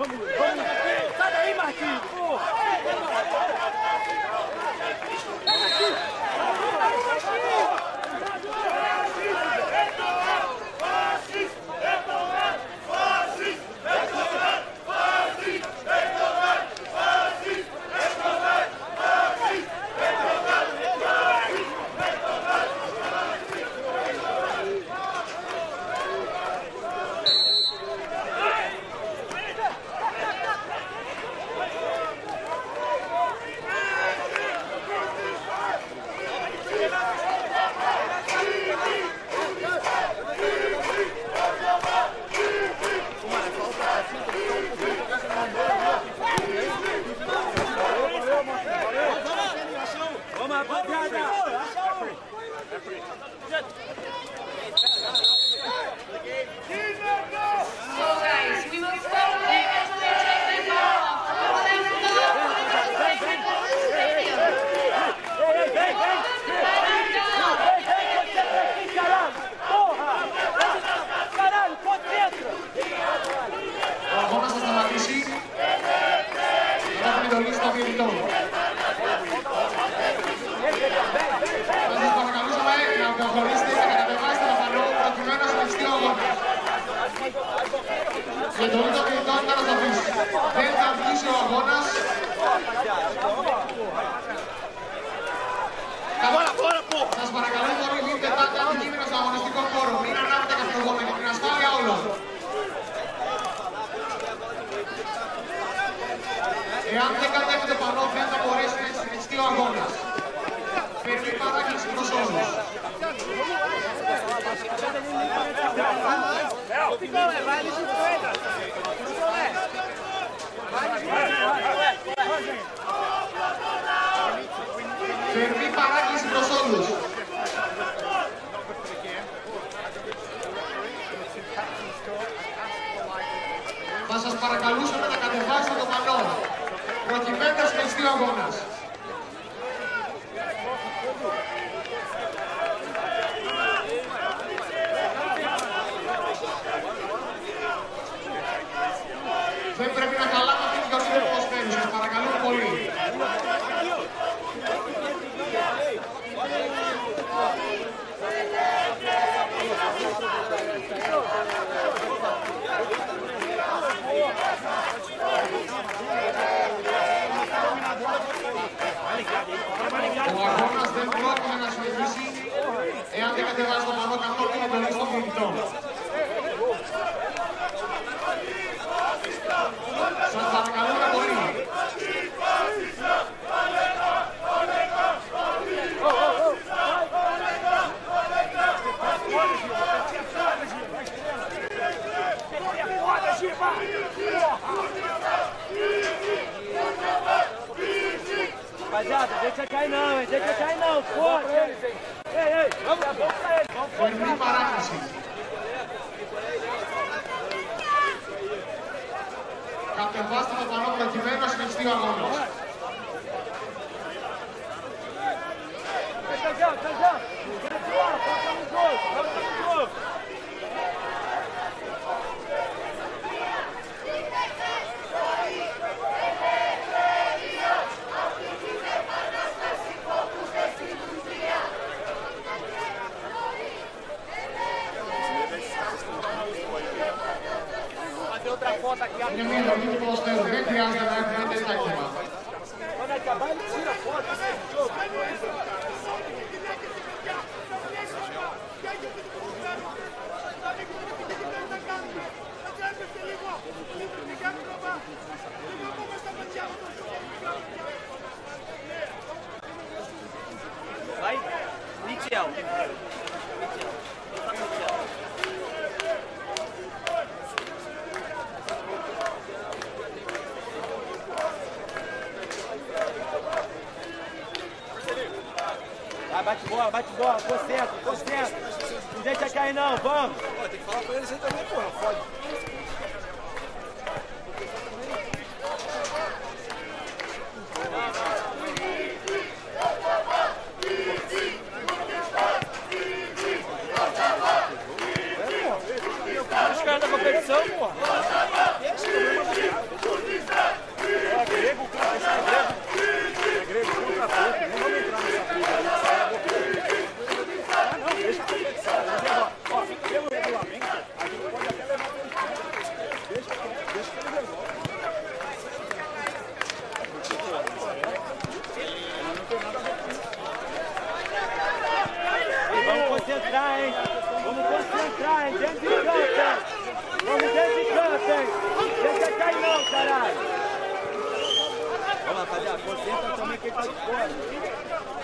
Vamos, vamos. Sai daí, Martinho! Marquinhos. Porra. Sai daqui. Θερμή παράκληση προς όλους. Θα σας παρακαλούσαμε να κατεβάσετε το πανό, προκειμένου να συνεχιστεί ο αγώνας. Δεν πρέπει να χαλάμε αυτή τη γιορτή του ποδοσφαίρου. Σας παρακαλούμε πολύ. Ο αγώνας δεν πρόκειται να συνεχίσει εάν δεν κατεβάζει το πανό καθόλου εντολή των κινητών. Σας παρακαλούμε πολύ. Rapaziada, deixa cair não, hein? Deixa cair não, forte! Ei, ei, vamos, vamos pra ele, vamos pra ele! Θερμή παράκληση. Κατεβάστε το πανό προκειμένου να συνεχιστεί ο αγώνας. Tá já, Primeiro limpo os teus recreantes da África de Itacuma. Quando acabar, ele tira a foto. Vai, Nietzsche. Vai, bate bola, bate bola, concentra, concentra. Não deixa cair não, vamos. Pô, tem que falar com eles aí também, pô, não fode. Os caras da competição, pô. Concentra também quem tá de fora.